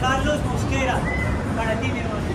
Carlos Mosquera. Para ti, mi hermano.